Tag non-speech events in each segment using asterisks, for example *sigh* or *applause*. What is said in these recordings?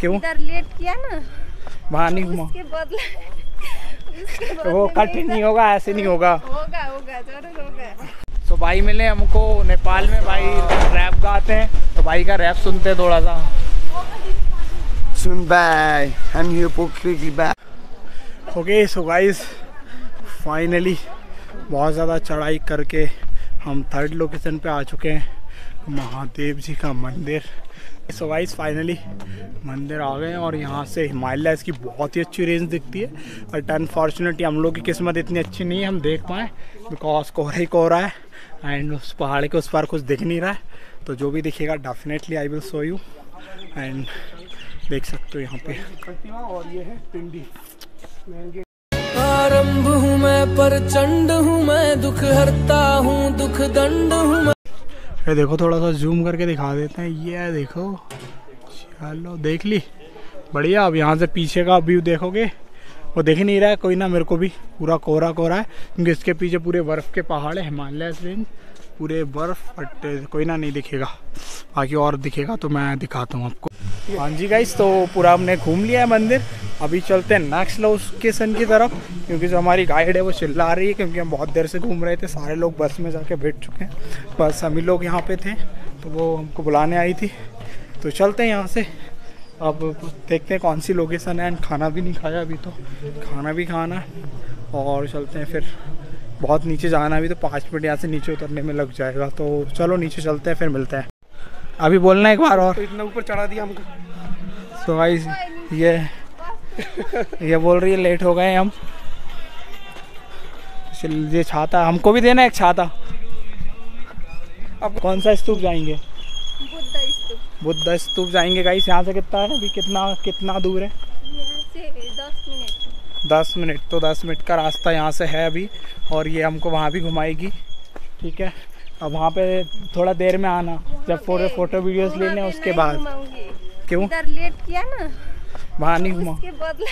क्यों? इधर लेट किया ना वहाँ नहीं घुमा। उसके बदले *laughs* वो कठिन नहीं होगा ऐसे नहीं होगा। होगा होगा ज़रूर होगा। तो भाई मिले हमको नेपाल में भाई रैप गाते हैं तो भाई का रैप सुनते थोड़ा सा। Soon bye. I'm here for quickly back. Okay so guys finally बहुत ज़्यादा चढ़ाई करके हम थर्ड लोकेशन पे आ चुके हैं। महादेव जी का मंदिर। सो वाइज फाइनली मंदिर आ गए और यहाँ से हिमालय की बहुत ही अच्छी रेंज दिखती है। बट अनफॉर्चुनेटली हम लोग की किस्मत इतनी अच्छी नहीं है, हम देख पाए बिकॉज़ कोहरा ही कोहरा है एंड उस पहाड़ के उस पार कुछ दिख नहीं रहा है। तो जो भी दिखेगा definitely I will show you and देख सकते हो यहाँ पे। और ये है पिंडी। आरंभ हूँ मैं, प्रचंड हूँ मैं, दुख हरता हूँ, दुख दंड हूँ ये देखो थोड़ा सा जूम करके दिखा देते हैं। ये देखो, चलो देख ली। बढ़िया, अब यहाँ से पीछे का व्यू देखोगे, वो देख ही नहीं रहा है, कोई ना मेरे को भी पूरा कोहरा कोहरा है, क्योंकि इसके पीछे पूरे बर्फ़ के पहाड़ है, हिमालय रेंज पूरे बर्फ़, बट कोई ना नहीं दिखेगा। बाकी और दिखेगा तो मैं दिखाता हूँ आपको। हाँ जी गाइस तो पूरा हमने घूम लिया है मंदिर। अभी चलते हैं नेक्स्ट लोकेशन की तरफ़, क्योंकि जो हमारी गाइड है वो चिल्ला रही है, क्योंकि हम बहुत देर से घूम रहे थे, सारे लोग बस में जाके बैठ चुके हैं। बस हम लोग यहाँ पे थे तो वो हमको बुलाने आई थी। तो चलते हैं यहाँ से। अब देखते हैं कौन सी लोकेशन है एंड खाना भी नहीं खाया अभी तो। खाना भी खाना और चलते हैं फिर। बहुत नीचे जाना अभी तो पाँच मिनट यहाँ से नीचे उतरने में लग जाएगा तो चलो नीचे चलते हैं, फिर मिलते हैं। अभी बोलना एक बार और। इतना ऊपर चढ़ा दिया हमको। तो भाई ये ये बोल रही है लेट हो गए हम। चल, ये छाता हमको भी देना है एक छाता। अब कौन सा स्तूप जाएँगे? बुद्ध स्तूप। बुद्ध स्तूप जाएँगे गाइस यहाँ से कितना है? अभी कितना कितना दूर है? से दस मिनट। दस मिनट तो दस मिनट का रास्ता यहाँ से है अभी और ये हमको वहाँ भी घुमाएगी। ठीक है? अब वहाँ पे थोड़ा देर में आना जब फ़ोटो फ़ोटो वीडियोस लेने उसके बाद। क्यों? लेट किया ना वहाँ नहीं घुमा। बदले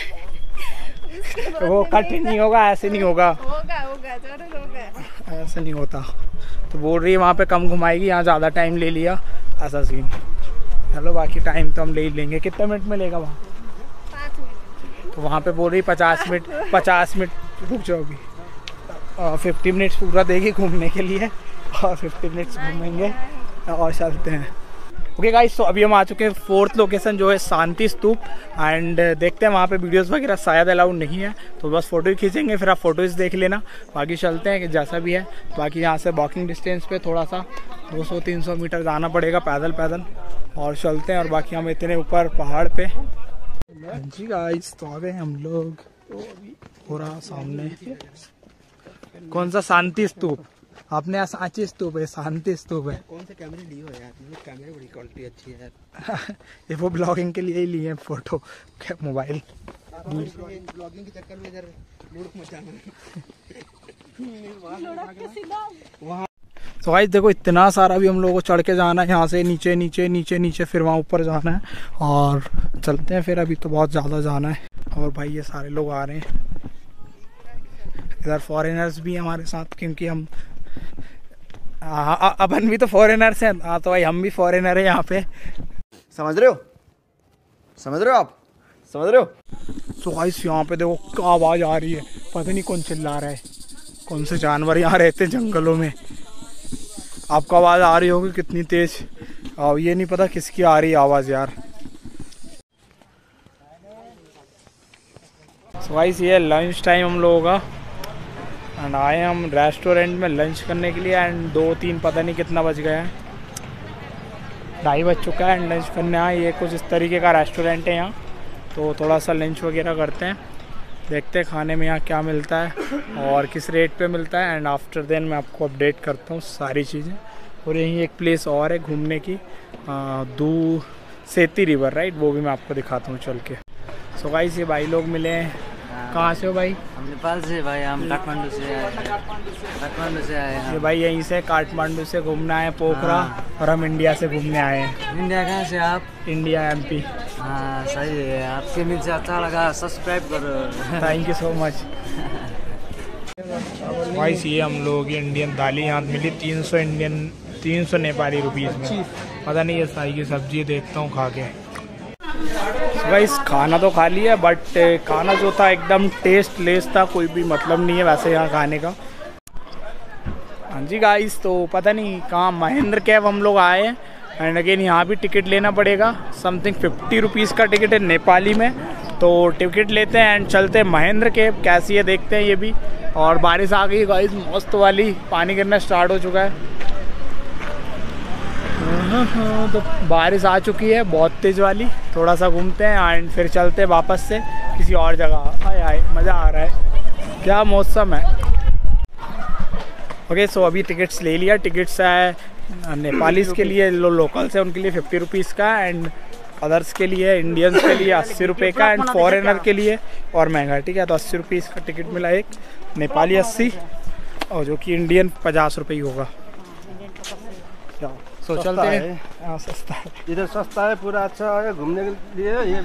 उसके *laughs* वो कठिन नहीं होगा ऐसे नहीं होगा। होगा होगा ज़रूर होगा। ऐसे नहीं होता। तो बोल रही है वहाँ पे कम घुमाएगी यहाँ ज़्यादा टाइम ले लिया ऐसा सीन चलो बाकी टाइम तो हम ले ही लेंगे। कितने मिनट में लेगा वहाँ? तो वहाँ पे बोल रही पचास मिनट पचास मिनट रुक जाओ अभी फिफ्टी मिनट्स पूरा देगी घूमने के लिए। और फिफ्टी मिनट्स घूमेंगे और चलते हैं। ओके गाइस तो अभी हम आ चुके हैं फोर्थ लोकेशन जो है शांति स्तूप। एंड देखते हैं वहाँ पे वीडियोस वगैरह शायद अलाउड नहीं है। तो बस फ़ोटो ही खींचेंगे, फिर आप फ़ोटोज़ देख लेना। बाकी चलते हैं कि जैसा भी है। बाकी यहाँ से वॉकिंग डिस्टेंस पे थोड़ा सा 200-300 मीटर जाना पड़ेगा पैदल पैदल और चलते हैं, और बाकी हम इतने ऊपर पहाड़ पे। जी गाइस तो आ गए हम लोग। हो रहा सामने। कौन सा शांति स्तूप? आपने यहाँ सांची स्तूप है शांति स्तूप है। कौन से कैमरे लिए हो यार? मेरे कैमरे बड़ी क्वालिटी अच्छी है यार। *laughs* ये वो ब्लॉगिंग के लिए ही लिए हैं फ़ोटो मोबाइल ब्लॉगिंग के चक्कर में इधर लुढ़क मचाना। *laughs* तो भाई देखो इतना सारा भी हम लोगों को चढ़ के जाना है यहाँ से नीचे नीचे नीचे नीचे फिर वहाँ ऊपर जाना है। और चलते हैं फिर अभी तो बहुत ज़्यादा जाना है। और भाई ये सारे लोग आ रहे हैं। इधर फॉरेनर्स भी हैं हमारे साथ क्योंकि हम हाँ, अपन भी तो फॉरेनर्स हैं। हाँ तो भाई हम भी फॉरेनर हैं यहाँ पे। समझ रहे हो? समझ रहे हो आप? समझ रहे हो? तो गाइस यहाँ पे देखो क्या आवाज़ आ रही है। पता नहीं कौन चिल्ला रहा है। कौन से जानवर यहाँ रहते हैं जंगलों में। आपको आवाज़ आ रही होगी कितनी तेज। और ये नहीं पता किसकी आ रही आवाज़ यार। So गाइस ये लंच टाइम हम लोगों का। एंड आए हम रेस्टोरेंट में लंच करने के लिए एंड दो तीन पता नहीं कितना बज गया है। ढाई बज चुका है एंड लंच करने आए। ये कुछ इस तरीके का रेस्टोरेंट है यहाँ। तो थोड़ा सा लंच वगैरह करते हैं। देखते हैं खाने में यहाँ क्या मिलता है और किस रेट पे मिलता है। एंड आफ्टर देन मैं आपको अपडेट करता हूँ सारी चीज़ें। और यहीं एक प्लेस और है घूमने की। आ, दू सेती रिवर राइट वो भी मैं आपको दिखाता हूँ चल के। सो गाइस ये भाई लोग मिले हैं। कहाँ से हो भाई? हम नेपाल से भाई हम काठमांडू से आए काठमांडू से आए हैं भाई यहीं से काठमांडू से घूमने हैं, पोखरा और हम इंडिया से घूमने आए हैं। इंडिया कहाँ से आप? इंडिया एमपी हाँ सही है। आपके मिल से अच्छा लगा। सब्सक्राइब करो। थैंक यू सो मच भाई *laughs* ये हम लोगों की इंडियन थाली यहाँ मिली तीन सौ इंडियन तीन सौ नेपाली रुपीज़ में। पता नहीं ये सारी की सब्ज़ी देखता हूँ खा के। गाइस खाना तो खा लिया बट खाना जो था एकदम टेस्ट लेस था कोई भी मतलब नहीं है वैसे यहाँ खाने का। हाँ जी गाइस तो पता नहीं कहाँ महेंद्र कैब हम लोग आए हैं एंड अगेन यहाँ भी टिकट लेना पड़ेगा। समथिंग फिफ्टी रुपीज़ का टिकट है नेपाली में। तो टिकट लेते हैं एंड चलते हैं महेंद्र कैब कैसी है देखते हैं ये भी। और बारिश आ गई गाइस मस्त वाली पानी गिरना स्टार्ट हो चुका है हाँ, तो बारिश आ चुकी है बहुत तेज़ वाली। थोड़ा सा घूमते हैं एंड फिर चलते हैं वापस से किसी और जगह। आए आए मज़ा आ रहा है। क्या मौसम है? ओके सो अभी टिकट्स ले लिया। टिकट्स है, नेपालीज के लिए, लो लोकल्स है उनके लिए फिफ्टी रुपीज़ का एंड अदर्स के लिए इंडियंस के लिए अस्सी रुपये का एंड फॉरेनर के लिए और महँगा। ठीक है तो अस्सी रुपीज़ का टिकट मिला एक। नेपाली अस्सी और जो कि इंडियन पचास रुपये ही होगा। सो चलते हैं। हाँ सस्ता है। इधर सस्ता है पूरा अच्छा है घूमने के लिए ये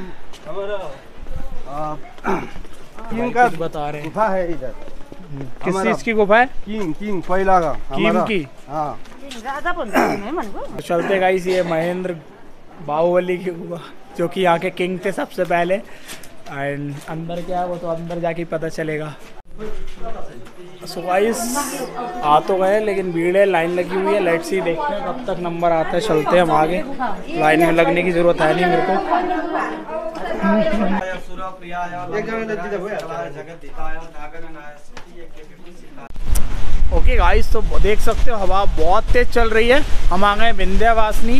हमारा किंग का बता रहे गुफा है इधर। किस चीज़ की गुफा है? किंग किंग पहिला का हमारा- की? हाँ। तो चलते गाइस ये महेंद्र बाहुबली की गुफा जो कि यहाँ के किंग थे सबसे पहले। एंड अंदर क्या है वो तो अंदर जाके पता चलेगा। सो गाइस आ तो गए, लेकिन भीड़ है, लाइन लगी हुई है लाइट सी देखते हैं कब तक नंबर आता है, चलते हैं हम आगे। लाइन में लगने की ज़रूरत है नहीं मेरे को। ओके गाइस तो देख सकते हो, हवा बहुत तेज चल रही है। हम आ गए विंध्यावासिनी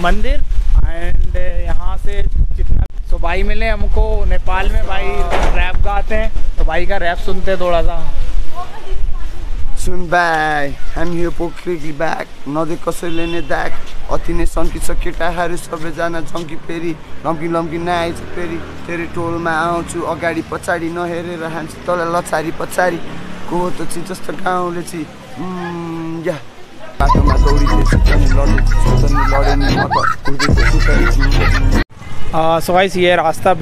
मंदिर एंड यहाँ से जितना भाई मिले हमको नेपाल में, भाई, रैप गाते हैं। तो भाई का रैप सुनते हैं थोड़ा सा। सुन भाइ हामी यो पोखरीकी ब्याग नदी कसैले नै दाग अति नै सन्किन्छ केटाहरू सबैजना जङ्की फेरि लम्की लम्की नआइज फेरि तेरो टोलमा आउँछु अगाडि पछाडि नहेरेर हान्छु तँलाई लछारी पछाडि को त चाहिँ जस्तो गाउँले उम्, या। बाटोमा सो गाइस ये रास्ता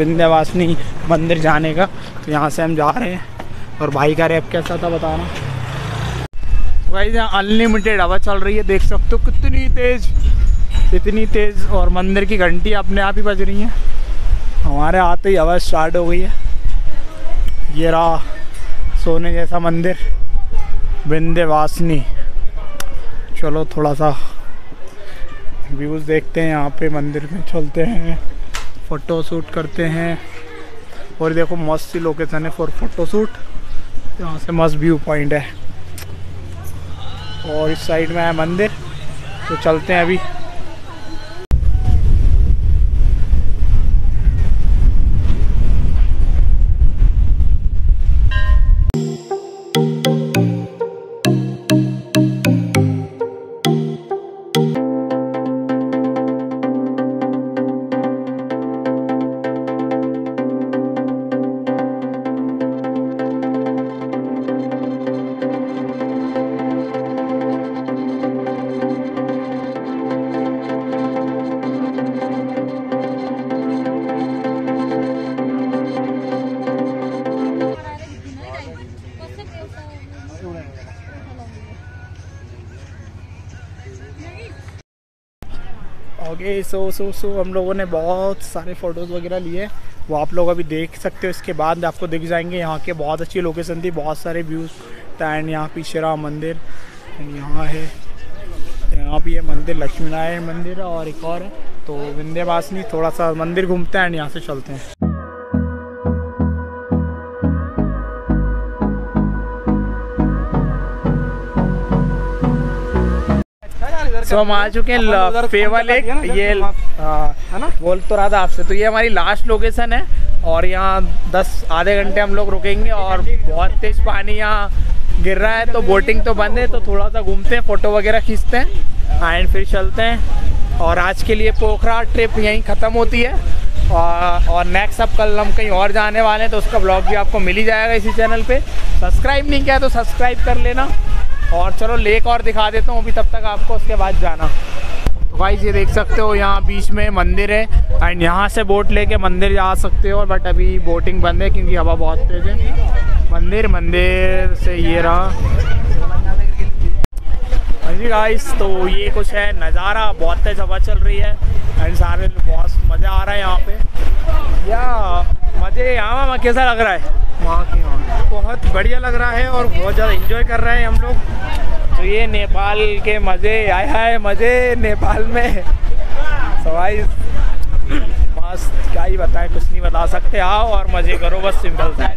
जाने का यहाँ से हम जा रहे हैं। और भाई का रैप कैसा था बताना। भाई यहाँ अनलिमिटेड हवा चल रही है, देख सकते हो कितनी तेज इतनी तेज, और मंदिर की घंटी अपने आप ही बज रही है। हमारे आते ही हवा स्टार्ट हो गई है। ये रहा सोने जैसा मंदिर, विंध्यवासिनी। चलो थोड़ा सा व्यूज़ देखते हैं यहाँ पे, मंदिर में चलते हैं फ़ोटो शूट करते हैं। और देखो मस्त सी लोकेशन है फॉर फ़ोटो शूट यहाँ से मस्त व्यू पॉइंट है। और इस साइड में है मंदिर। तो चलते हैं अभी। सो सो सो हम लोगों ने बहुत सारे फ़ोटोज़ वगैरह लिए। वो आप लोग अभी देख सकते हो, इसके बाद आपको दिख जाएँगे। यहाँ के बहुत अच्छी लोकेशन थी, बहुत सारे व्यूज़ एंड यहाँ पीछे रहा मंदिर। एंड यहाँ है, यहाँ भी है मंदिर लक्ष्मी नारायण मंदिर और एक और है। तो विंध्यवासिनी, थोड़ा सा मंदिर घूमते हैं एंड यहाँ से चलते हैं। सो हम आ चुके हैं फेवा लेक ये हाँ, बोल तो रहा था आपसे। तो ये हमारी लास्ट लोकेशन है और यहाँ 10 आधे घंटे हम लोग रुकेंगे और बहुत तेज पानी यहाँ गिर रहा है तो बोटिंग तो बंद है तो थोड़ा सा घूमते हैं फ़ोटो वगैरह खींचते हैं एंड फिर चलते हैं। और आज के लिए पोखरा ट्रिप यहीं ख़त्म होती है। और, और नेक्स्ट अब कल हम कहीं और जाने वाले हैं तो उसका ब्लॉग भी आपको मिल ही जाएगा इसी चैनल पे। सब्सक्राइब नहीं किया तो सब्सक्राइब कर लेना। और चलो लेक और दिखा देता हूँ अभी तब तक आपको उसके बाद जाना। तो भाई ये देख सकते हो यहाँ बीच में मंदिर है एंड यहाँ से बोट लेके मंदिर जा सकते हो बट अभी बोटिंग बंद है क्योंकि हवा बहुत तेज़ है। मंदिर मंदिर से ये रहा। हाँ जी गाइस तो ये कुछ है नज़ारा बहुत तेज हवा चल रही है एंड सारे बहुत मज़ा आ रहा है यहाँ पे। या मज़े यहाँ कैसा लग रहा है? वहाँ की वहाँ बहुत बढ़िया लग रहा है और बहुत ज़्यादा इंजॉय कर रहे हैं हम लोग। तो ये नेपाल के मज़े, आए हाय, मज़े नेपाल में। सवाई मस्त, क्या ही बताएँ, कुछ नहीं बता सकते। आओ और मज़े करो, बस सिंपल सा।